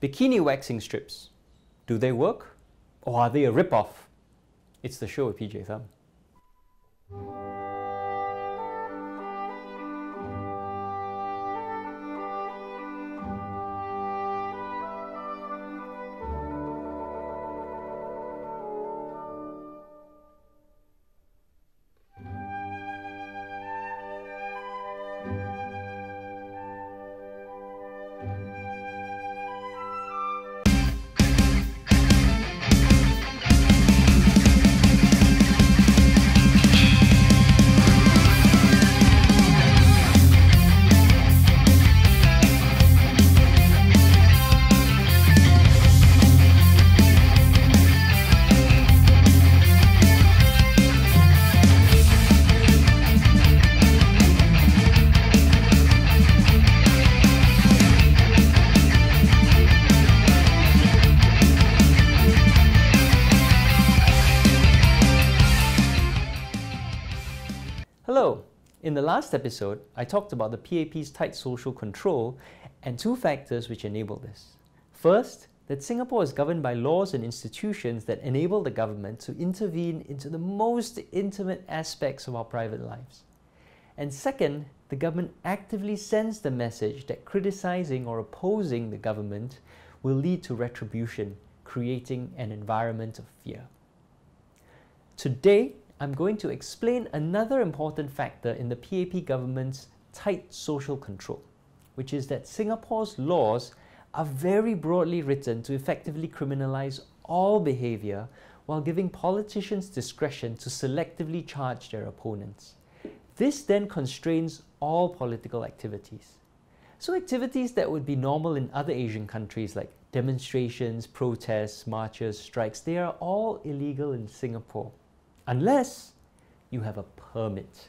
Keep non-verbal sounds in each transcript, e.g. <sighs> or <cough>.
Bikini waxing strips. Do they work? Or are they a rip-off? It's the show with PJ Thum. The last episode, I talked about the PAP's tight social control and two factors which enable this. First, that Singapore is governed by laws and institutions that enable the government to intervene into the most intimate aspects of our private lives. And second, the government actively sends the message that criticizing or opposing the government will lead to retribution, creating an environment of fear. Today, I'm going to explain another important factor in the PAP government's tight social control, which is that Singapore's laws are very broadly written to effectively criminalize all behavior while giving politicians discretion to selectively charge their opponents. This then constrains all political activities. So activities that would be normal in other Asian countries like demonstrations, protests, marches, strikes, they are all illegal in Singapore unless you have a permit.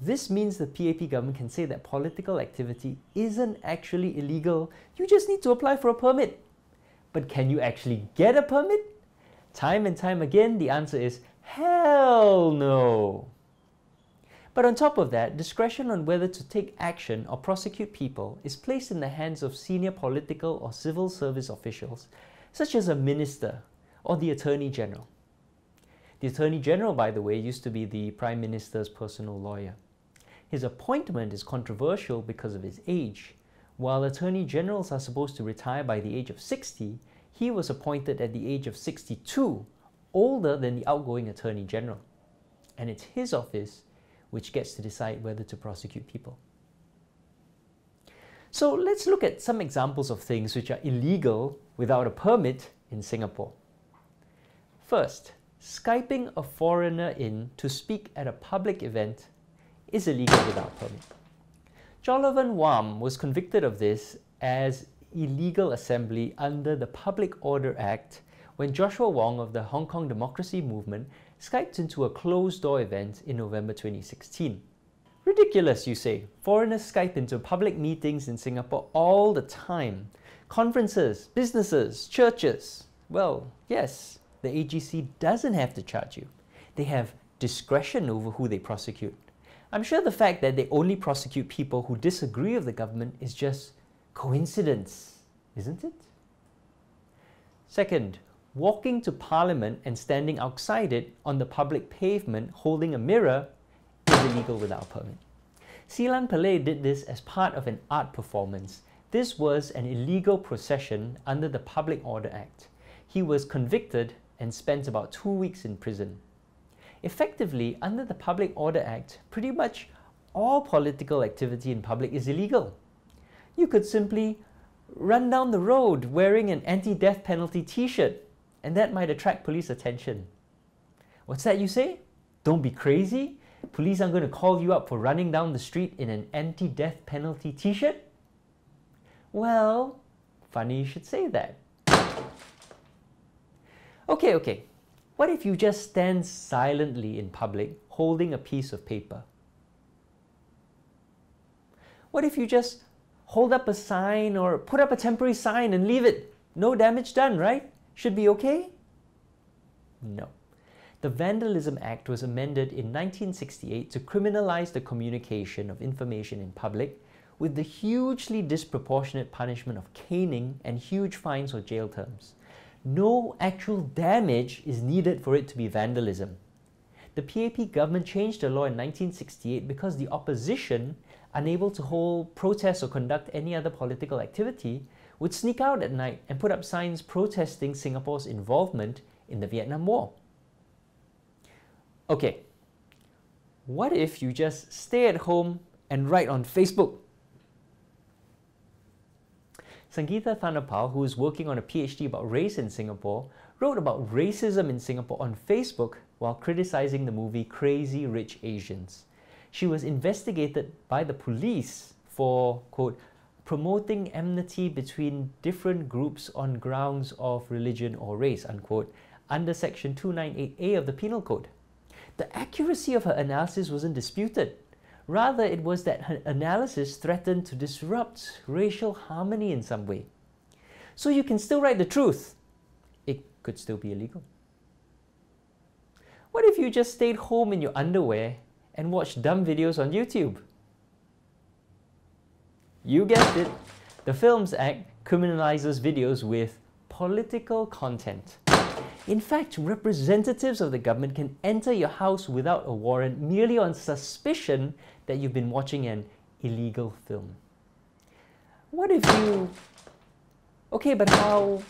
This means the PAP government can say that political activity isn't actually illegal, you just need to apply for a permit. But can you actually get a permit? Time and time again, the answer is hell no. But on top of that, discretion on whether to take action or prosecute people is placed in the hands of senior political or civil service officials, such as a minister or the Attorney General. The Attorney General, by the way, used to be the Prime Minister's personal lawyer. His appointment is controversial because of his age. While Attorney Generals are supposed to retire by the age of 60, he was appointed at the age of 62, older than the outgoing Attorney General. And it's his office which gets to decide whether to prosecute people. So let's look at some examples of things which are illegal without a permit in Singapore. First, Skyping a foreigner in to speak at a public event is illegal without permit. Jolovan Wham was convicted of this as illegal assembly under the Public Order Act when Joshua Wong of the Hong Kong Democracy Movement Skyped into a closed-door event in November 2016. Ridiculous, you say. Foreigners Skype into public meetings in Singapore all the time. Conferences, businesses, churches. Well, yes, the AGC doesn't have to charge you. They have discretion over who they prosecute. I'm sure the fact that they only prosecute people who disagree with the government is just coincidence, isn't it? Second, walking to Parliament and standing outside it on the public pavement holding a mirror is illegal without a permit. Seelan Palay did this as part of an art performance. This was an illegal procession under the Public Order Act. He was convicted and spent about two weeks in prison. Effectively, under the Public Order Act, pretty much all political activity in public is illegal. You could simply run down the road wearing an anti-death penalty t-shirt and that might attract police attention. What's that you say? Don't be crazy. Police aren't going to call you up for running down the street in an anti-death penalty t-shirt? Well, funny you should say that. Okay, okay. What if you just stand silently in public holding a piece of paper? What if you just hold up a sign or put up a temporary sign and leave it? No damage done, right? Should be okay? No. The Vandalism Act was amended in 1968 to criminalize the communication of information in public, with the hugely disproportionate punishment of caning and huge fines or jail terms. No actual damage is needed for it to be vandalism. The PAP government changed the law in 1968 because the opposition, unable to hold protests or conduct any other political activity, would sneak out at night and put up signs protesting Singapore's involvement in the Vietnam War. Okay, what if you just stay at home and write on Facebook? Sangeetha Thanapal, who is working on a PhD about race in Singapore, wrote about racism in Singapore on Facebook while criticizing the movie Crazy Rich Asians. She was investigated by the police for, quote, promoting enmity between different groups on grounds of religion or race, unquote, under Section 298A of the Penal Code. The accuracy of her analysis wasn't disputed. Rather, it was that her analysis threatened to disrupt racial harmony in some way. So you can still write the truth. It could still be illegal. What if you just stayed home in your underwear and watched dumb videos on YouTube? You guessed it. The Films Act criminalizes videos with political content. In fact, representatives of the government can enter your house without a warrant merely on suspicion that you've been watching an illegal film. What if you. Okay, but how.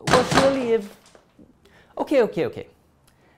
Well, surely if. Okay, okay, okay.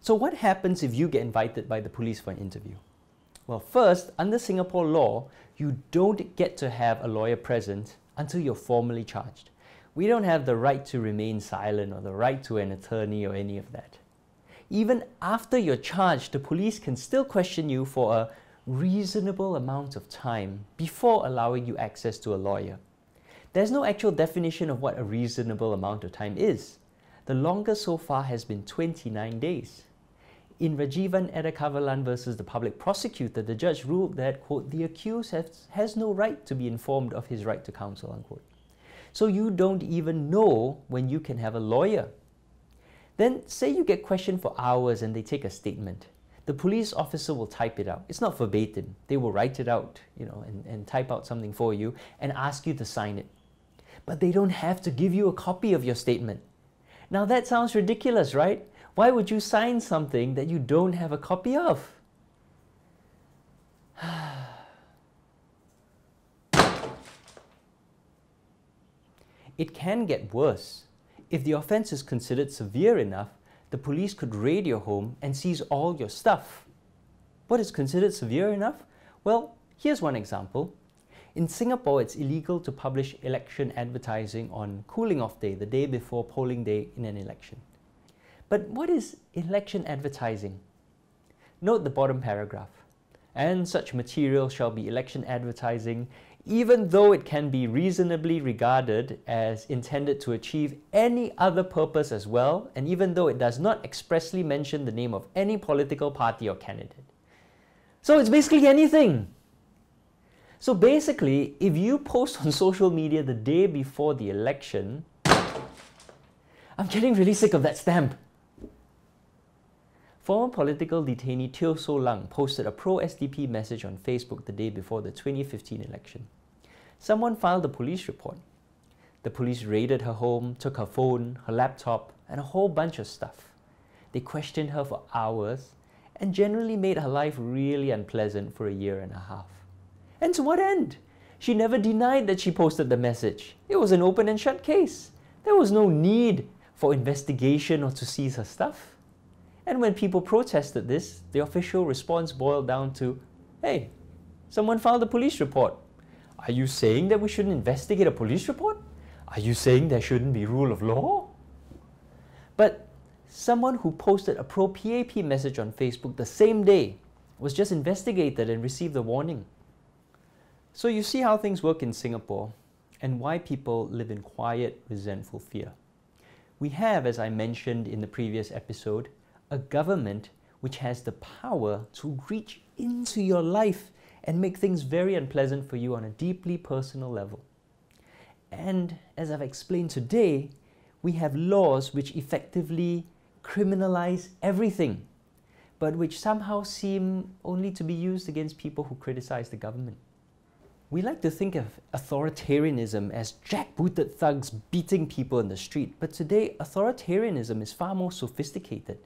So, what happens if you get invited by the police for an interview? Well, first, under Singapore law, you don't get to have a lawyer present until you're formally charged. We don't have the right to remain silent or the right to an attorney or any of that. Even after you're charged, the police can still question you for a reasonable amount of time before allowing you access to a lawyer. There's no actual definition of what a reasonable amount of time is. The longest so far has been 29 days. In Rajeevan Edakalavan versus the public prosecutor, the judge ruled that, quote, the accused has, has no right to be informed of his right to counsel, unquote. So you don't even know when you can have a lawyer. Then say you get questioned for hours and they take a statement. The police officer will type it out. It's not verbatim. They will write it out, you know, and, and type out something for you and ask you to sign it. But they don't have to give you a copy of your statement. Now that sounds ridiculous, right? Why would you sign something that you don't have a copy of? <sighs> It can get worse. If the offence is considered severe enough, the police could raid your home and seize all your stuff. What is considered severe enough? Well, here's one example. In Singapore, it's illegal to publish election advertising on cooling off day, the day before polling day in an election. But what is election advertising? Note the bottom paragraph. And such material shall be election advertising even though it can be reasonably regarded as intended to achieve any other purpose as well, and even though it does not expressly mention the name of any political party or candidate. So it's basically anything. So basically, if you post on <laughs> social media the day before the election, I'm getting really sick of that stamp. Former political detainee Teo Soh Lung posted a pro-SDP message on Facebook the day before the 2015 election. Someone filed a police report. The police raided her home, took her phone, her laptop, and a whole bunch of stuff. They questioned her for hours and generally made her life really unpleasant for a year and a half. And to what end? She never denied that she posted the message. It was an open and shut case. There was no need for investigation or to seize her stuff. And when people protested this, the official response boiled down to hey, someone filed a police report. Are you saying that we shouldn't investigate a police report? Are you saying there shouldn't be rule of law? But someone who posted a pro PAP message on Facebook the same day was just investigated and received a warning. So you see how things work in Singapore and why people live in quiet, resentful fear. We have, as I mentioned in the previous episode, a government which has the power to reach into your life and make things very unpleasant for you on a deeply personal level. And as I've explained today, we have laws which effectively criminalize everything, but which somehow seem only to be used against people who criticize the government. We like to think of authoritarianism as jackbooted thugs beating people in the street, but today authoritarianism is far more sophisticated.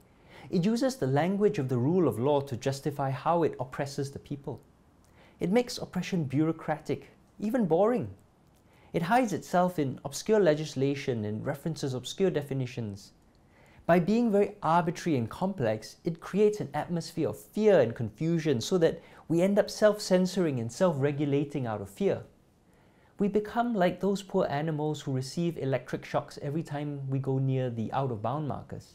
It uses the language of the rule of law to justify how it oppresses the people. It makes oppression bureaucratic, even boring. It hides itself in obscure legislation and references obscure definitions. By being very arbitrary and complex, it creates an atmosphere of fear and confusion so that we end up self-censoring and self-regulating out of fear. We become like those poor animals who receive electric shocks every time we go near the out-of-bound markers.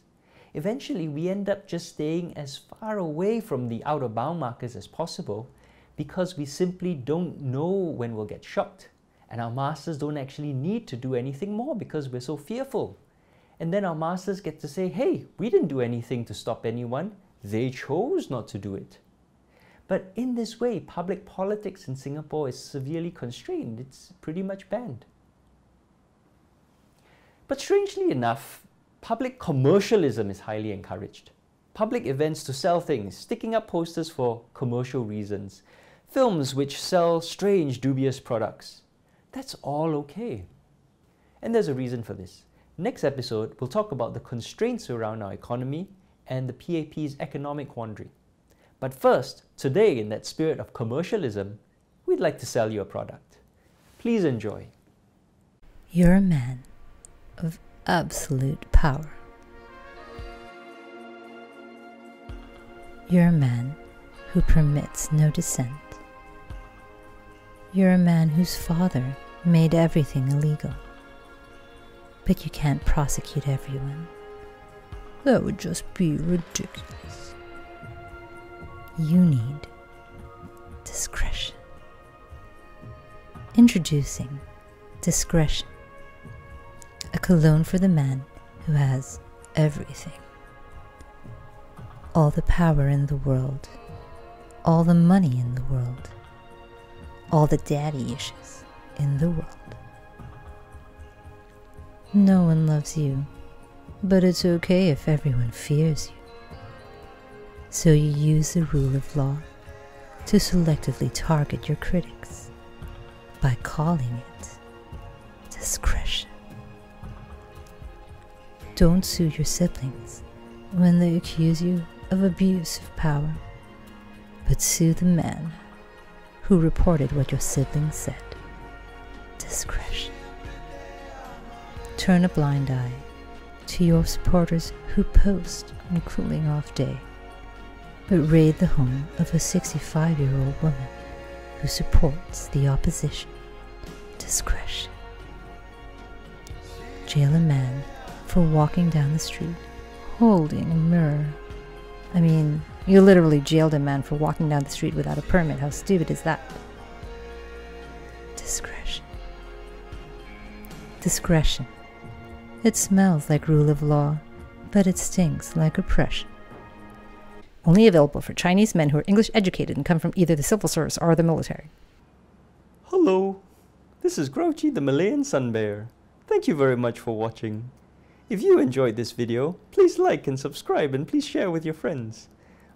Eventually, we end up just staying as far away from the out-of-bound markers as possible because we simply don't know when we'll get shocked. And our masters don't actually need to do anything more because we're so fearful. And then our masters get to say, hey, we didn't do anything to stop anyone. They chose not to do it. But in this way, public politics in Singapore is severely constrained. It's pretty much banned. But strangely enough, public commercialism is highly encouraged. Public events to sell things, sticking up posters for commercial reasons, films which sell strange, dubious products. That's all okay. And there's a reason for this. Next episode, we'll talk about the constraints around our economy and the PAP's economic quandary. But first, today, in that spirit of commercialism, we'd like to sell you a product. Please enjoy. You're a man of absolute power. You're a man who permits no dissent. You're a man whose father made everything illegal. But you can't prosecute everyone. That would just be ridiculous. You need discretion. Introducing Discretion, cologne for the man who has everything. All the power in the world, all the money in the world, all the daddy issues in the world. No one loves you, but it's okay if everyone fears you. So you use the rule of law to selectively target your critics by calling it discretion. Don't sue your siblings when they accuse you of abuse of power, but sue the man who reported what your siblings said. Discretion turn a blind eye to your supporters who post on cooling off day, but raid the home of a 65 year old woman who supports the opposition. Discretion. Jail a man for walking down the street holding a mirror. I mean, you literally jailed a man for walking down the street without a permit. How stupid is that? Discretion. Discretion it smells like rule of law, but it stinks like oppression. Only available for Chinese men who are English educated and come from either the civil service or the military. Hello, this is Grouchy the Malayan Sun Bear. Thank you very much for watching. If you enjoyed this video, please like and subscribe and please share with your friends.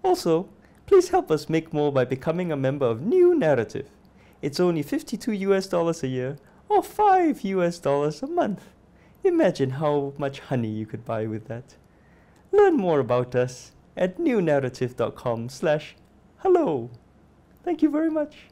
Also, please help us make more by becoming a member of New Naratif. It's only 52 US dollars a year or 5 US dollars a month. Imagine how much honey you could buy with that. Learn more about us at newnaratif.com slash hello. Thank you very much.